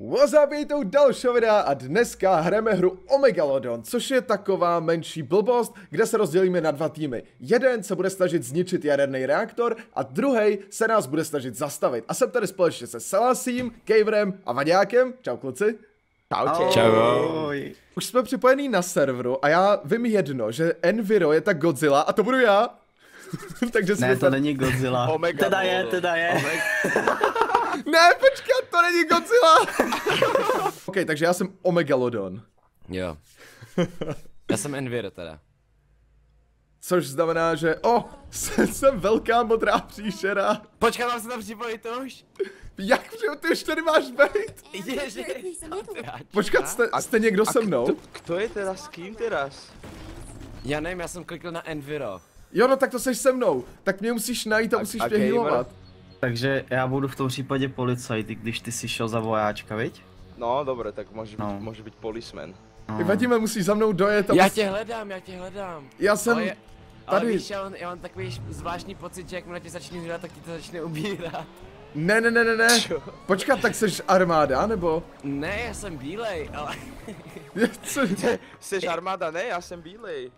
What's up, dalšího videa a dneska hrajeme hru Omegalodon, což je taková menší blbost, kde se rozdělíme na dva týmy. Jeden se bude snažit zničit jaderný reaktor a druhý se nás bude snažit zastavit. A jsem tady společně se Salasím, Caverem a Vaďákem. Čau kluci. Čau. Čau. Už jsme připojení na serveru a já vím jedno, že Enviro je tak Godzilla a to budu já. Takže Ne, to vybrat- není Godzilla. Omega teda je, teda je. Ne, počkat, to není Godzilla. ok, takže já jsem Omegalodon. Jo. Já jsem Envir teda. Což znamená, že, o, jsem, jsem velká modrá příšera. Počkej, mám se tam připojit už? Jak že ty už tady máš být? Ježi. Počkat, jste, jste někdo se mnou? Kto je teraz s kým teraz? Já nevím, já jsem klikl na Enviro. Jo, no tak to seš se mnou. Tak mě musíš najít a musíš a mě gamer? healovat. Takže já budu v tom případě policajt, i když ty jsi šel za vojáčka, viď? No dobre, tak môže byť, No. môže byť policeman. Ty vadíme, musíš za mnou dojet a Já mus... tě hledám, já tě hledám. Já jsem Ale, je- ale tady. víš, já mám, já mám takový zvláštní pocit, že jakmile tě začne hledat, tak ti to začne ubírat. Ne, ne, ne, ne, ne. Čo? Počkat, tak seš armáda, nebo? Ne, já jsem bílej, ale... Co? Seš armáda? Ne, ja som bílej.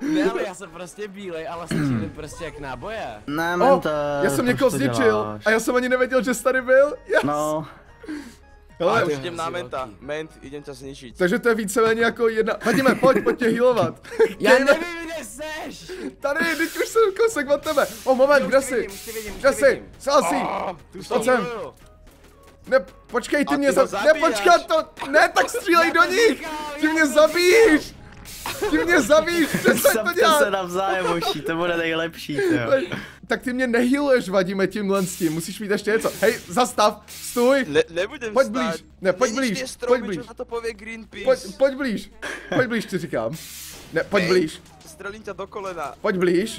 Ne, ale já jsem prostě bílej, ale střílím prostě jak náboje. Ne, mente, já jsem někoho zničil a já jsem ani nevěděl, že jsi tady byl. Yes. No, Ale Hele, už ty idem na menta. Ment, idem ťa zničiť. takže to je víceméně jako jedna... Vadíme, pojď, pojď tě healovat. Já nevím, seš! Tady, teď už jsem kousek od tebe. O, moment, kde jsi? Kde jsi? Tu Pojď sem. ne, počkej, ty A mě za... Ne, počkat, to... Ne, tak střílej do nich! Ty mě zabíjíš! Ty mě zabíjíš, přestaň to dělat! se navzájem, oší, to bude nejlepší, jo. Tak ty mě nehýluješ, vadíme tímhle s tím, musíš mít ještě něco. Hej, zastav, stůj, Ne, nebudem Pojď stať. blíž. Ne, pojď Nenič blíž, tie pojď stromy, blíž. na to povie Greenpeace. pojď, pojď blíž, pojď blíž, ti říkám. Ne, pojď Hej. blíž, Strelím ťa do kolena. pojď blíž.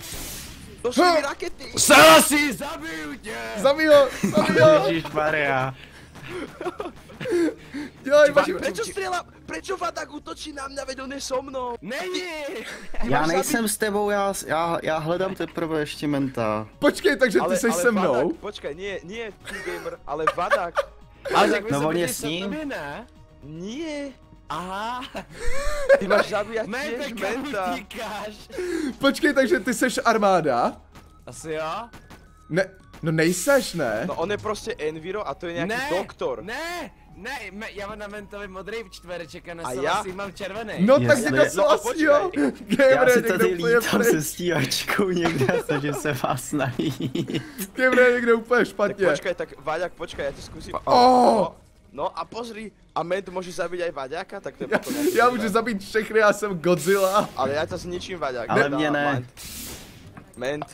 Došli Ha! mi rakety. Salasi, zabiju tě! Zabij ho, zabij ho, Ježišmarja. dělej, vadíme. Prečo strieľa? Prečo Vadak útočí na mňa, veď on je so mnou? Není! Já nejsem s tebou, já, já, já hledám teprve ještě menta. Počkej, takže ty jsi se mnou? Vadak, počkaj, nie, nie ty gamer, ale Vadak. Ale tak No on je s ním. ne? Nie. Aha, Ty máš tiež kam menta. Počkej, takže ty seš armáda? Asi jo? Ne, no nejseš, ne? No on je proste Enviro a to je nejaký ne, doktor. Ne, ne, me, já mám na mentovi modrý čtvereček a na A já? Mám červený. No tak Jestli- někdo No jo? Já Gamer, si někdo tady lítám se stíhačkou někde a snažím se vás najít. Gamer, někde úplně Tak špatně. počkaj, tak Vaďak, počkaj, ja ti skúsim. Oh! No a pozri, a Ment môže zabiť aj Vaďaka, tak to je potom Já divné. můžu zabít všechny, já jsem Godzilla. Ale ja ťa zničím Vaďak. Ale mě ne. Ment.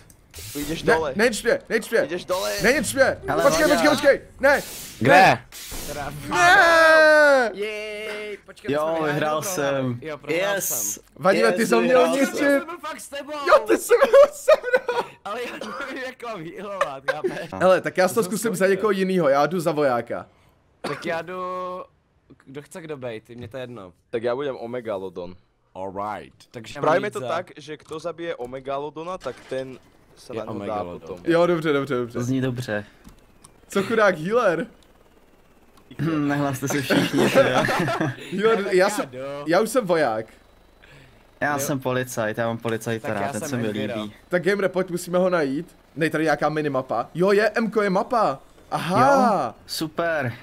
Ideš Ne, dole. neč mě, neč mě. Ideš dole. Neč mě. Ale Počkej, počkej, počkej. Ne, Kde? ne. Jej, počkej, to Jo, vyhrál jsem. Jo, Yes. jsem. Vadíme, ty jsi měl vyhrál Já jsem. ničit. fakt s tebou. Jo, ty jsi byl se mnou. Ale já nevím, jak mám healovat, chápeš? Hele, tak já si to To zkusím za někoho jinýho, já jdu za vojáka. Tak já jdu... Kdo chce kdo bejt, mě to je jedno. Tak ja budem Omegalodon. Alright. Takže jít to za- tak, že kto zabije Omegalodona, tak ten sa Je na dá potom. Jo, dobře, dobře, To dobře. zní dobře. Co chudák healer? Nehlaste se všichni. Healer, já jsem, jdu. já už jsem voják. Já Jo. jsem policajt, já mám policajta Tak já rád, ten jsem se mi líbí. Tak Gamer, pojď, musíme ho najít. Nej, tady nějaká minimapa. Jo, je, Mko je mapa. Aha. Super,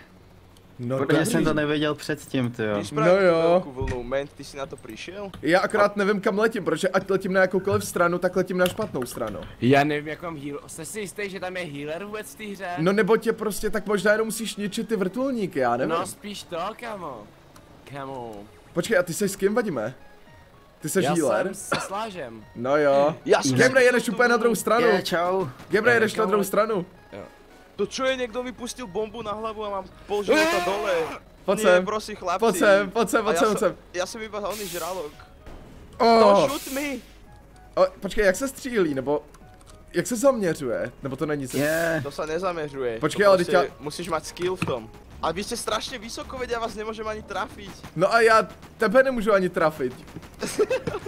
No, protože jsem to nevěděl předtím, ty jo. No jo. vlnu, Ment, ty si na to prišiel? Já akorát nevím, kam letím, protože ať letím na jakoukoliv stranu, tak letím na špatnou stranu. Já nevím, jak mám heal. Jste si jistý, že tam je healer vůbec v té hře? No nebo tě prostě tak možná jenom musíš ničit ty vrtulníky, já nevím. no spíš to, kamo. Kamo. Počkej, a ty jsi s kým vadíme? Ty jsi Já healer? jsem se slážem. No jo. Ja som Gamer, jedeš úplně na druhou stranu. Je, čau. Gamer, jedeš na druhou stranu. To čo je, niekto mi pustil bombu na hlavu a mám pol života dole. Pojď sem. prosím, chlapci. Pojď sem, pojď sem, pojď sem, sem. Ja som iba oný žralok. Oh. Don't shoot me! O, počkej, jak se střílí, nebo... Jak se zaměřuje? Nebo to není se... Je, To sa nezameřuje. Počkej, to ale proste teď Musíš mať skill v tom. A vy ste strašne vysoko, veď ja vás nemôžem ani trafiť. No a já tebe nemůžu ani trafit.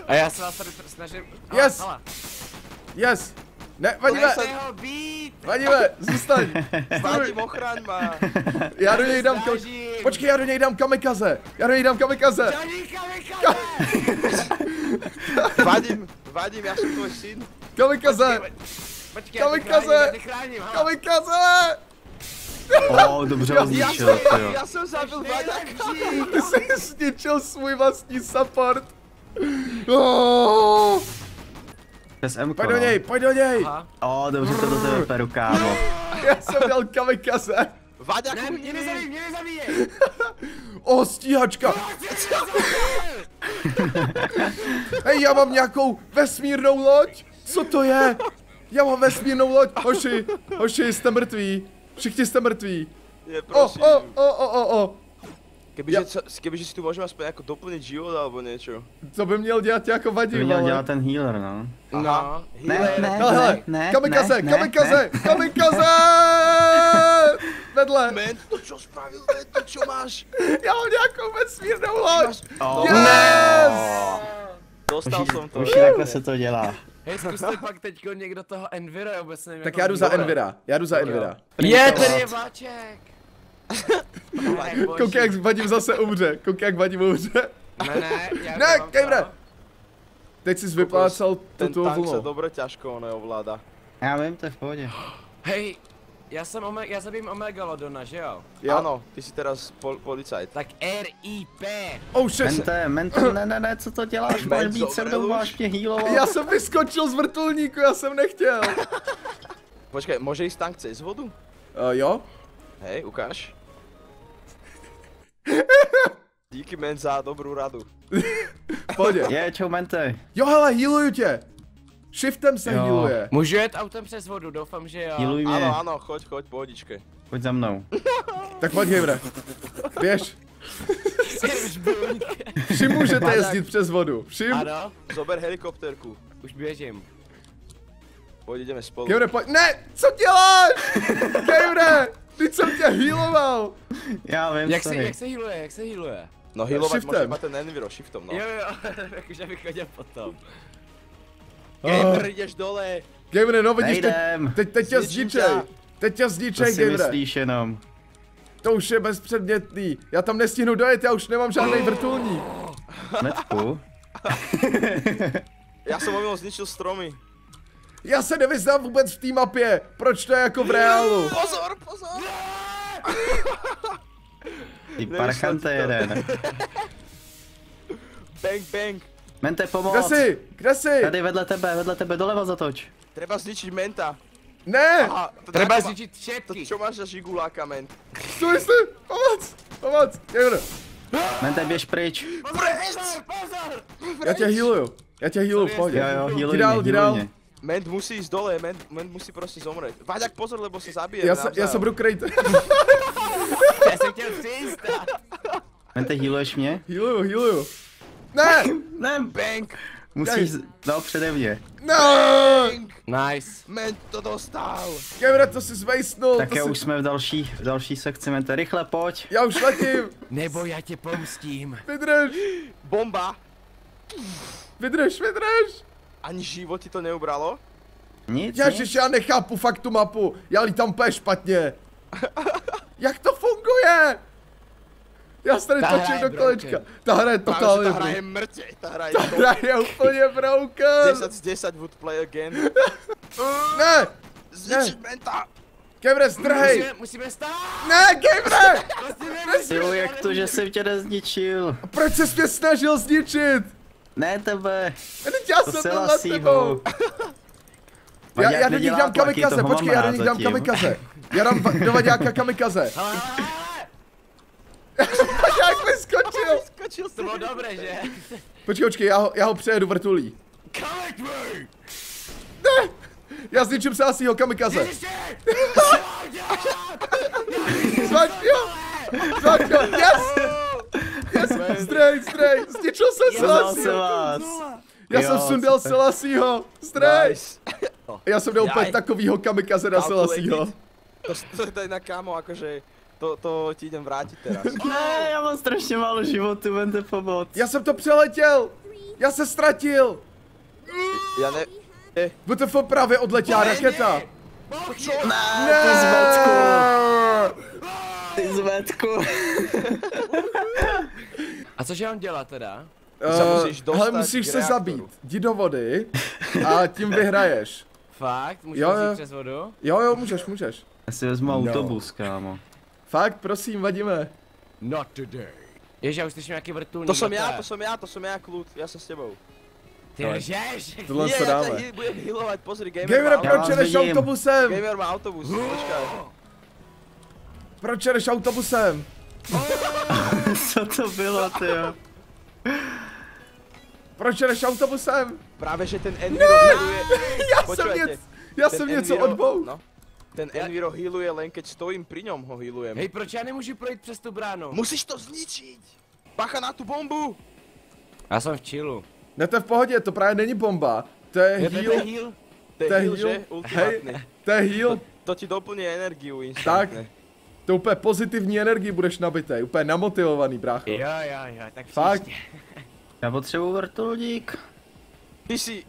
A já se vás tady snažím... Yes. Hala, Yes! Ne, vadíme! Vadíme, zůstaň. Vadim, ochraň ma. Já do něj dám kam... Snažím. Počkej, já do něj dám kamikaze. Já do něj dám kamikaze. Johnny, kamikaze! Vadim, Vadim, já jsem tvoj syn. Kamikaze. Počkej, já Kamikaze. já. Kamikaze. O, dobře ho Já zničil, jsem, jo. já jsem zabil. Nejlepší. Ty jsi zničil svůj vlastní support. Oh, Přes M. pojď do něj, pojď do něj. Aha. O, dobře to do tebe peru, kámo. Já jsem dal kamikaze. Vaďak, Ne, mě nezabij, mě nezabíjej. O, stíhačka. Hej, já mám nějakou vesmírnou loď. Co to je? Já mám vesmírnou loď. Hoši, hoši, jste mrtví. Všichni jste mrtví. Je, O, prosím. o, o, o, o, o. Kebyže, Ja- co- kebyže si tu môžeme aspoň ako doplniť život alebo niečo. To by měl dělat jako To by vadím, měl dělat ten healer, no. No, Ne, healer. ne, Hele, hele, ne, kamikaze, ne, kamikaze, kamikaze! Vedle, Men, to čo spravil, men, to čo máš? já mám nějakou vesmírnou loď. O, Yes! Dostal som to. Už takhle se to dělá. Hej, zkuste pak teďko někdo toho Envira, vůbec nevím, Tak já ho jdu za. Envira, já jdu za Envira. Je, tady je vláček. Koukej, jak Vadim zase umře, koukej, jak Vadim umře. Ne, ne, já Ne. Teď jsi vyplácal Ten tuto tank sa vlnu. dobre ťažko neovláda. Já vím, to je v pohodě. Hej, já jsem Ome- já zabijím Omegalodona, že jo? Jo. Áno, ty si teraz pol policajt. Tak RIP. Oh shit, Mente, mente, ne, ne, ne, co to děláš? Máš být se mnou, máš mě healovat. já jsem vyskočil z vrtulníku, já jsem nechtěl. Počkaj, môže ísť tank cez vodu? Uh, jo? Hej, ukáž. Díky men za dobrú radu. Pohodě. Je, čau, mente. Jo, hele, healuju tě. Shiftem se Jo. healuje. Můžu jet autem přes vodu, doufám, že jo. Healuj mě, Áno, áno, choď, choď, pohodičke. pojď za mnou. Tak pojď, Kejvre. Běž. Všim můžete jezdit přes vodu. Všim. Ano, Zober helikopterku. už běžím. Poď, ideme spolu. Kejvre, pojď. Ne, co děláš? Kejvre, teď jsem tě healoval. Já vím, Jak se, jak se healuje, jak se healuje? No môže iba ten Enviro, shiftom, no. Jo, jo, jakože bych chodil potom. Gamer, ideš dole. Kejvre, no vidíš, teď, teď, teď tě zničej. tě. Teď tě To zničej, si Kejvre. myslíš jenom. To už je bezpředmětný. Já tam nestihnu dojet, já už nemám žádný vrtulník. Metku. Ja som omylom zničil stromy. Já se nevyznám vůbec v té mapě. Proč to je jako v reálu? Pozor, pozor! Ty parchante to. jeden. Bang, bang. Mente, Kde pomoc. jsi? Kde jsi? Tady vedle tebe, vedle tebe, doleva zatoč. Treba zničiť menta. Ne! Aha, to Treba to- zničit To všetky. čo máš za žiguláka, ment? Stoj si! Pomoc! Pomoc! Kejvre, Mente, běž pryč. Pozor, pozor! já tě healuju. Já tě healuju pohodě. Jo, jo, healuj mě, healuj mě. Ment musí ísť dole, ment, ment musí proste zomrieť. Váďak, pozor, lebo sa zabije. Já se, já se budu krejt. Já jsem chtěl přistat. Mente, healuješ mě? healuju, healuju. Ne! Ne, Bang, musíš, no přede mě. No! Nice. Ment to dostal. Kejvre, to jsi zvejsnul. Tak si... už jsme v další, v další sekci, Mente, rychle pojď. Já už letím. Nebo já tě pomstím. Vydrž, Bomba. vydrž, vydrž. Ani život ti to neubralo? Nic, Ježiš, nic. já nechápu fakt tu mapu. Já lítám úplně špatně. Jak to funguje? Já se tady Ta točím je do kolečka. Ta hra je totálně tá hra je mŕte, tá hra je Ta hra je úplně broken. 10 z 10 would play again. Ne! Zničiť menta. Kevre, zdrhej! Musíme, musíme stát! Ne, Kevre! Musíme, Jo, jak to, že jsem tě nezničil? Proč ses mě snažil zničit? Ne tebe. Teď já To jsem se byl nad tebou. Já, já do nich dám kamikaze, počkej, já do nich dám kamikaze. Já dám do Vaďáka kamikaze. Vaďák vyskočil. Skočil to som. bylo dobré, že? Počkej, počkej, já ho, já ho přejedu vrtulí. Kamikvej! Já zničím se asi kamikaze. Ježiši! Zvať jo! Zvať jo, yes! Zdrej, zdrej, zničil jsem Selassie. vás. Já Jo, jsem sundal. Selassieho. Zdrej. Já jsem dal úplně takovýho kamikaze na Selassieho. To, to, to je na kámo, akože to, to ti idem vrátiť teraz. Ne, já mám strašně málo životu, Mente, pomoc. Já jsem to přeletěl. Já se ztratil. Ja ne... WTF právě odletěla raketa. Co? Ty zmetku, ty zmetku. A cože on dělá teda? Se Eh, musíš dostat hele, musíš se zabít. Jdi do vody a tím vyhraješ. Fakt? Můžu Jo, jít jo. přes vodu? Jo, jo, můžeš, můžeš. Já si vezmu autobus, kámo. Fakt, prosím, vadíme. Not today. Ježi, já už slyším nějaký vrtulník. To jsem já, to jsem já, to jsem já, klud, já jsem s tebou. Ty lžeš! Tohle já dáme. ťa hi- budem healovat, pozri, gamer Gamer, má proč jedeš vidím. autobusem? Gamer má autobus, počkaj. Proč jedeš autobusem? Co to bylo, ty jo? Proč jedeš autobusem? Právě, že ten Enviro healuje... Já jsem Počúvajte, něco, já ten jsem něco Enviro- odbou. No. Ten Enviro healuje len keď stojím pri ňom ho healujem. Hej, proč já nemůžu projít přes tu bránu? Musíš to zničiť! Bacha na tu bombu! Já jsem v chillu. Ne, to je v pohodě, to právě není bomba. To je Je to heal? To je to je heal, že? Ultimátny. Hej, to je heal. To ti doplní energiu Tak, instantne. To úplně pozitivní energii budeš nabitej, úplně namotivovaný, brácho. Jo, jo, jo, tak Fakt? Já potřebuji vrtulník. Ty si...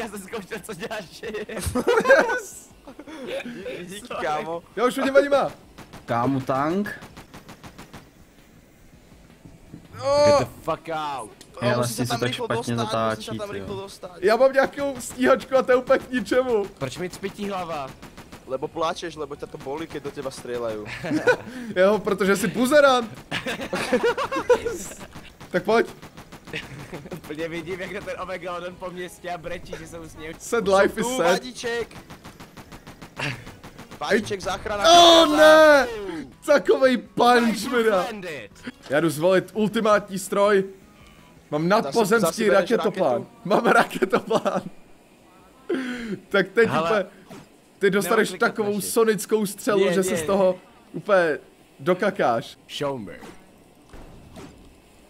Já jsem zkoušel, co děláš. Díky, kámo. Jo, už hodně vadíme. Kámo tank. Get Oh, the fuck out. Já musíš vlastně tam se tak rýchlo špatně sa zatáčí, tam ty rýchlo jo. dostať. já mám nějakou stíhačku a to je úplně k ničemu. Proč mi cpití hlava? Lebo plačeš, lebo ťa to boli, keď do teba strieľajú. Jo, protože jsi buzerant. tak pojď, Úplně vidím, jak ten Omegalodon po městě a brečí, že se mu smějí. set life is Tu, set. vadíček! Vadíček, záchrana. Oh ne! Takovej punch mi dá. Já jdu zvolit ultimátní stroj. Mám nadpozemský raketoplán. raketu? Mám raketoplán. tak teď Hele, úplně, ty dostaneš takovou naši. sonickou střelu, Je, že se je. z toho úplně dokakáš. Show me.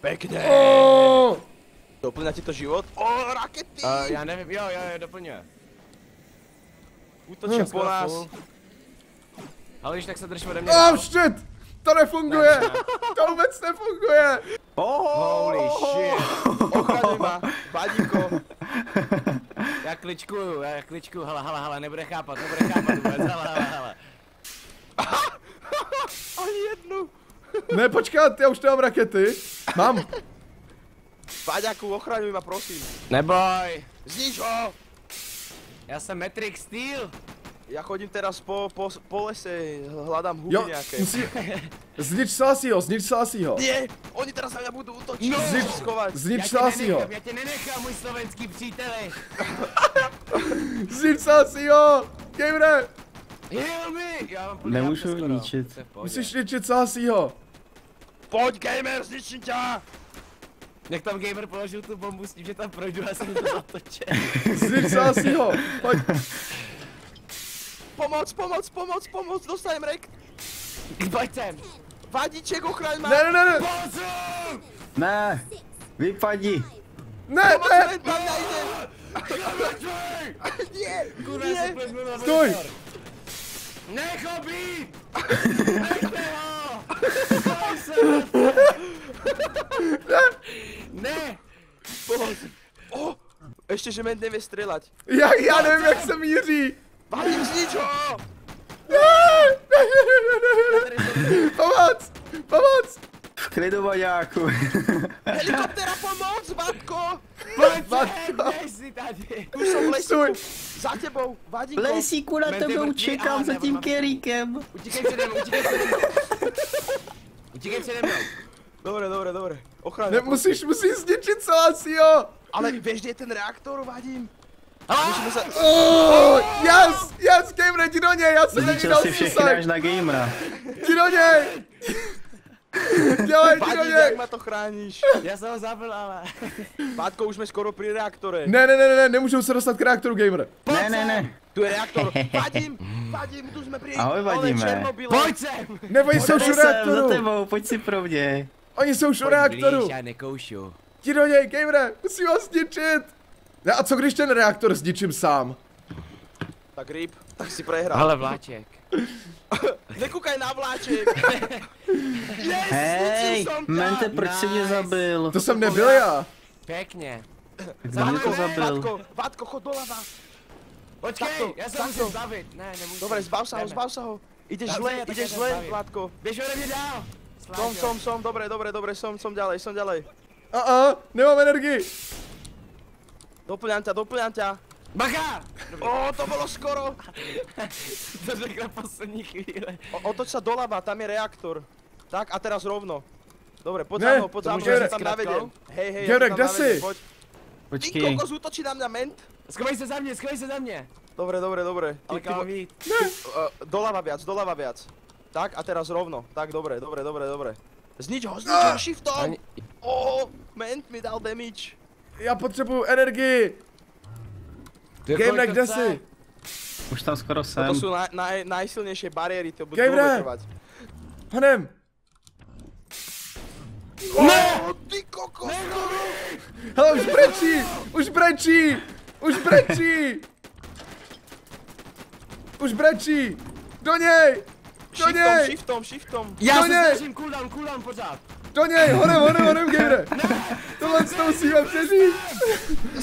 Pekne. Oh! Doplňa ti to život? O, rakety! Uh, já nevím, jo, jo, jo, doplňuje. Útočia po Skoro nás. Ale když tak se drž ode mě. Oh shit! To nefunguje! Ne, ne. To vůbec nefunguje! Holy shit. Ochraňuj ma, vadíko. Já kličkuju, já kličkuju, hele, hele, hele, nebude chápat, nebude chápat vůbec, hele, hele, hele. Ani jednu. Ne, počkat, já už nemám rakety. Mám. Vaďaku, ochraňuj ma, prosím. Neboj, Znič ho! já jsem Matrix Steel. Ja chodím teraz po, po, po lese, hľadám huby Jo, nejaké. musí... Znič Slasího, znič Slasího. Nie, oni teraz na mňa budú útočiť. No. Znič Já tě Slasího. nenechám, já tě nenechám, můj slovenský příteli. Znič Slasího! Gamere! Heal me! Já Nemůžu skoro. ničit. Musíš ničit Slasího. Poď, gamer, zničím ťa! Jak tam gamer položil tu bombu s tím, že tam projdu, já jsem to zatočil. Znič Slasího. Pojď. Pomoc, pomoc, pomoc, pomoc, dostajem rek. Sem. Vadíček, ochraň ma. Ne, ne, ne, ne. Ne, vypadni. Ne, Pomoc, ne. Nie, nie. pleznu na Stoj. monitor. Nech ho být! Nechte ho! Stoj se! Ne! Pomoc. O, ešte, že men nevie strieľať. Já, já nevím, jak se míří. Vadím, znič ho! Pomoc! Pomoc! V klidu, voďáku. Helikoptera, pomoc, Vatko! Pojď si tady! Stoj. lesíku. Za tebou, Vadíko. Lesíku na tebou mrtvý, čekám ale za tím keríkem. Utíkej přede mnou, utíkej přede mnou! Utíkej přede mnou! Dobre, dobre, dobre. Ochraň Ne, ma, musíš, musíš zničit Slasího. Ale vieš, kde je ten reaktor, Vadím? Musíme. Oh, yes, yes, Gamer, jdi do něj, já jsem dal si všechny až na gamera. Jdi do něj. Dělej, jdi do něj. jak ma to chrániš? Já jsem ho zabil, ale... Vátko, už sme skoro pri reaktore. Ne, ne, ne, ne, ne, nemůžou se dostat k reaktoru, Gamer. Ne, ne, ne. Tu je reaktor. Vadím, vadím, tu sme pri... Ahoj, Vadíme. Pojď sem! Nebo oni jsou už u Pojď sem, za reaktoru. tebou, pojď si pro mě. Oni jsou už u Pojď reaktoru. blíž, já nekoušu. Jdi do něj, Gamer, musím ho zničit. Ne, a co když ten reaktor zničím sám? Tak rýb, tak si prehral. Ale vláček. Nekúkaj na vláček. yes, Hej. Mente, proč jsi mě Nice. zabil? To jsem nebyl já. Pěkně. Kdo mě to Zabil. zabil? Vátko, Vátko, chod doľava. Počkej, Takto, já se musím zbavit. Ne, nemůžu. Dobre, zbav sa ho, zbav sa ho. Ideš zle, si ideš zle. Vládko. Běž ode mě dál. Som, som, som, dobre, dobre, dobre, som, som ďalej, som ďalej. A a, nemám energii. Doplňam ťa. Bacha! Ó, to bolo skoro. To řekl na poslední chvíli. O, otoč sa doľava, tam je reaktor. Tak a teraz rovno. Dobre, poď Ne, za mnou, poď to za mnou, může ja jít ťa tam navedem. Hej, hej, tam kde navedem, si? poď. Ty Počkej, kokos, útočí na mňa ment. Schovej se za mě, schovej se za mě. Dobre, dobre, dobre. Ale Ty, víc? uh, doľava viac, doľava viac. Tak a teraz rovno. Tak, dobre, dobre, dobre, dobre. Znič ho, znič ho shiftom. Ani- Ó, ment mi dal damage. Já potřebuju energii. Game, kde jsi? už tam skoro jsem. Toto sú naj, naj, najsilnejšie bariéry, to dlho trvať. Honem, Ne! Ty kokos! hele, už brečí, už brečí, už brečí. Už brečí. Do něj, do Shiftom, něj, shiftom, shiftom. Já To se ne. snažím cooldown, cooldown pořád. Do něj, honem, honem, honem, Gabre. Tohle to musíme přežít.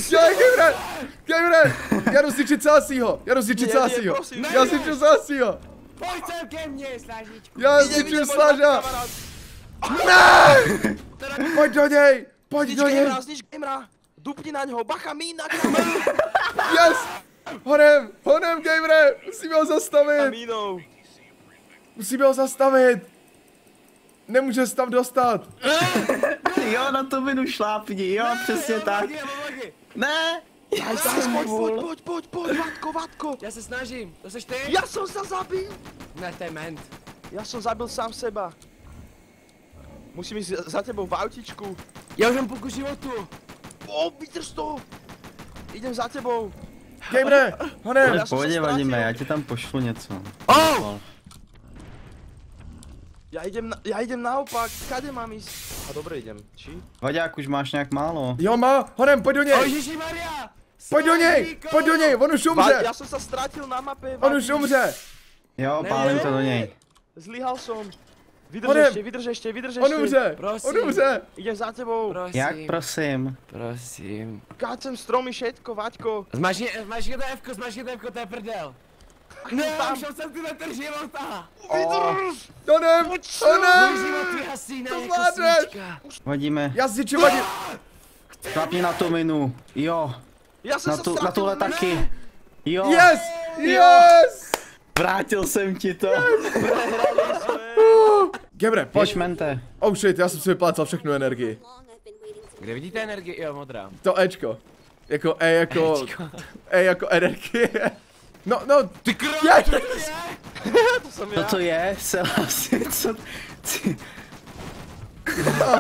Dělej, Gabre, Gabre, já jdu zničit Sásího, já ne, Sásího. Já zničil Sásího. Pojď sem ke mně, slážičku. Já Slaža. kamarád. Ne! Pojď do něj, pojď do něj. znič gamera. Dupni na něho, bacha, mín na kameru. Yes! Honem, honem, Gabre, musíme ho zastavit. Musíme ho zastavit! Nemůže se tam dostat! Jo, na tu minu šlápni, jo, přesně tak. Ne! Já Pojď, jsem pojď, pojď, pojď, pojď, pojď, Vatko, Vatko. Já se snažím, to seš ty? Ja som sa zabil. Ne, to je ment. Ja som zabil sám seba. Musím ísť za tebou v autičku. Já už mám půlku životu. O, vydrž to. Idem za tebou. Gabre, honem! Stratil. Vadime, já ti tam pošlu něco. Oh! Ja idem, na, ja idem naopak. Kade mám ísť? A dobre idem. Či? Vaďák, už máš nějak málo. Jo má, honem, pojď do něj! Ježíši Maria! Pojď do něj, pojď do něj, on už Va, umře! ja som sa stratil na mape. On už umře! Jo, pálím to do něj. Zlyhal som. Vydrž ešte, vydrž ešte, vydrž ešte. On umře! Prosím. On umře! Idem za tebou. Prosím. Jak prosím? Prosím. Kácem stromy, všetko, Vaťko. Zmažni, zmažni to Fko, zmažni to Fko, to je prdel. Ne, tam. šel jsem ty metr života. Honem! život vyhasí na To jako zvládneš. Vadíme, Já zničím vadí... šlápni na tu minu. Jo, Ja som na, tu, na tuhle taky. Jo, Yes! Yes! vrátil jsem ti to. Gabre, Pojď, pojď. mente. Oh shit, já jsem si vyplácal všechnu energii. Kde vidíte energii? Jo, modrá. To Ečko. Jako E jako... E jako energie. No, no, Ty krok! je, To som To ja. to je, Selasi, co ty...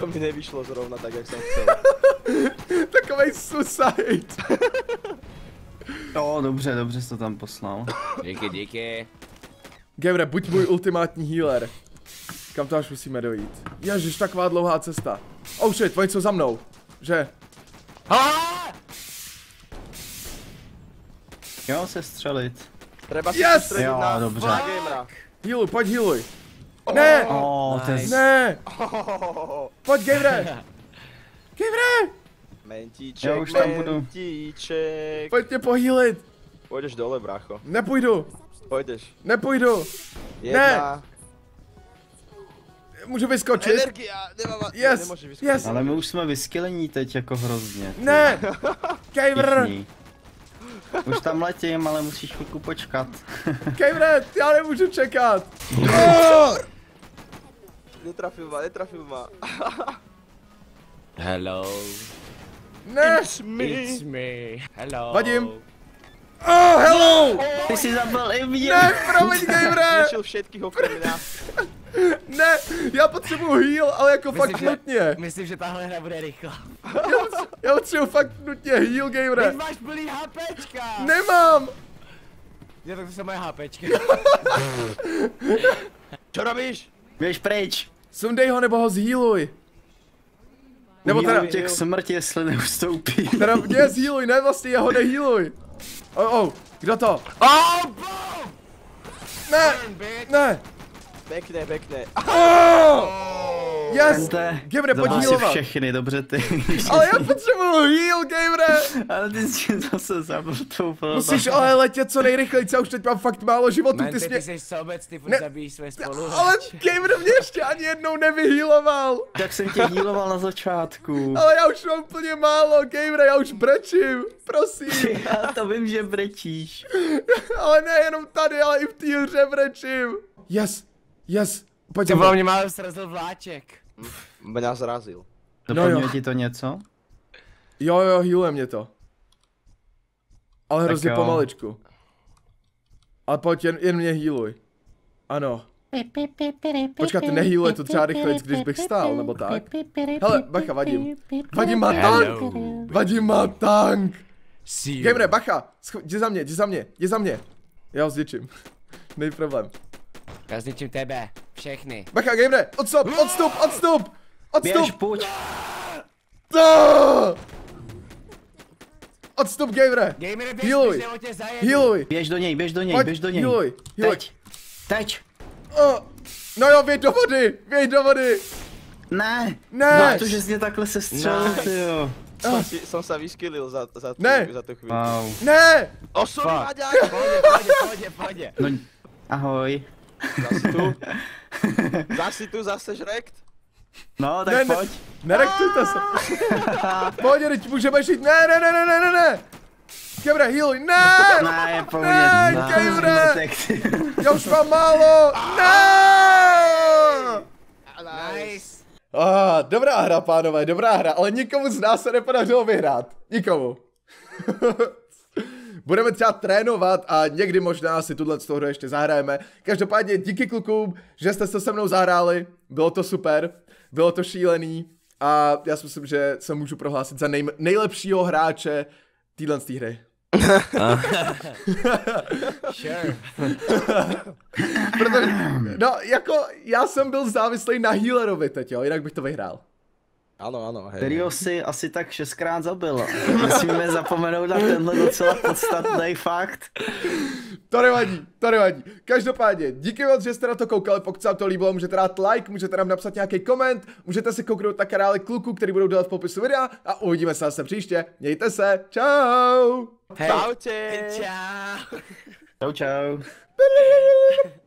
To mi nevyšlo zrovna tak, jak som chcel. takovej suicide. Jo, dobře, dobře jsi to tam poslal. Díky, díky. Gabre, buď můj ultimátní healer. Kam to až musíme dojít? Ježiš, taková dlouhá cesta. Oh shit, oni jsou za mnou. Že? Ah! Jo, se střelit. Treba si Yes! sústrediť Jo, na, dobře. gamera. Healuj, pojď healuj. Ne! O, to je... Nice. Ne! Oh, Pojď, Gabre! Gabre! mentíček, Já už tam budu. mentíček. Pojď mě pohýlit! Pôjdeš dole, bracho. Nepůjdu! Pôjdeš. Nepůjdu! Jedna. Můžu vyskočit? Energia, nemám... Yes, vyskočiť. yes. Ale my už jsme vyskylení teď jako hrozně. Ne! Gabre! Už tam letím, ale musíš chvilku počkat. Gabre, já nemůžu čekat! Netrafil ma, netrafil ma. Hello. Ne! It's me. It's me. Hello. Vadím. Oh, hello! Ty jsi zabil i mě! Ne, promiň, Gabre! Zničil všetkých okrem mňa. Ne, já potřebuju heal, ale jako Myslím, fakt že- nutně. Myslím, že tahle hra bude rychlá. Já potřebuju fakt nutně heal, Gabre. Teď máš plný HPčka. Nemám! Je tak to jsou moje HPčka. Čo robíš? Běž pryč! Sundej ho nebo ho zhealuj. Nebo teda, těch smrt, jestli neustoupí. teda mě zhealuj, ne vlastně jeho nehealuj. Oh, oh, kdo to? Oh, boom! Ne, ne. Pekné, pekné. Oh! Yes! Gamere, pojď healovat. všechny, dobře ty. Ale já potřebuju heal, Gamere! ale ty jsi zase zabil tou Musíš ale letět co nejrychleji, já už teď mám fakt málo životů, ty jsi ty mě... jsi sobec, ty furt Ne- zabíjíš své Ale spoluhráče. Gamer mě ještě ani jednou nevyhýloval. Tak jsem tě healoval na začátku. Ale já už mám úplně málo, Gamer, já už brečím, prosím. Já to vím, že brečíš. Ale ne jenom tady, ale i v té hře brečím. Yes, yes, pojď Ty vole, mě málo srazil vláček. Mňa zrazil. Doplňuje jo. ti to něco? Jo, jo, healuje mě to. Ale Tak hrozně jo. pomaličku. Ale pojď, jen, jen mě healuj. Ano. Počkat, nehealuje to třeba rychlejc, když bych stál, nebo tak? Hele, bacha, vadím. Vadím má tank! Vadím má tank! See Gamere, bacha! Jdi za mě, jdi za mě, jdi za mě. Já ho zničím. Nej problém. Já zničím tebe. Všechny. Bacha, Gamere, odstup, odstup, odstup! Běž, Odstup! pojď. Ah! Odstup, Gamere! Gamer, běž, Healuj. běž, nebo tě zajedu. Healuj! Běž do něj, běž do něj, Pojď, běž do něj. healuj, healuj. Teď. Teď. Oh. No jo, věď do vody, věď do vody! Ne. Ne. No to, že jsi mě takhle se střelil, Nice. ty jo. Si, som sa vyskylil za, za, Ne. za tú chvíľu. Wow. Ne! O, sorry, Fuck. Maďak! Pohodě, pohodě, pohodě, pohodě. No, ahoj. Zasi tu. Zasi tu, zase žrekt. No, tak Ne, ne. pojď. Nerektujte se! Pohodě, teď můžeme žít, ne, ne, ne, ne, ne, ne, ne! Gamere, healuj, ne! Ne, je pohodě. Ne. Já už mám málo! Ne! Nice. Ah, dobrá hra, pánové, dobrá hra, ale nikomu z nás se nepodařilo vyhrát. Nikomu. Budeme třeba trénovat a někdy možná si tuhle hru ještě zahrajeme. Každopádně díky klukům, že jste se se mnou zahráli, bylo to super, bylo to šílený a já si myslím, že se můžu prohlásit za nej- nejlepšího hráče téhle z té hry. Sure. Protože, no, jako, já jsem byl závislý na healerovi teď, jo, jinak bych to vyhrál. Áno, áno, hej. Kterýho si asi tak šestkrát zabil. Musíme zapomenout na tenhle docela podstatný fakt. To nevadí, to nevadí. Každopádně, díky moc, že jste na to koukali, pokud se vám to líbilo, můžete dát like, můžete nám napsat nějaký koment, můžete si kouknout na kanály kluků, který budou dělat v popisu videa a uvidíme se zase příště. Mějte se, čau! Hej. Čaute. Čau. Čau, čau.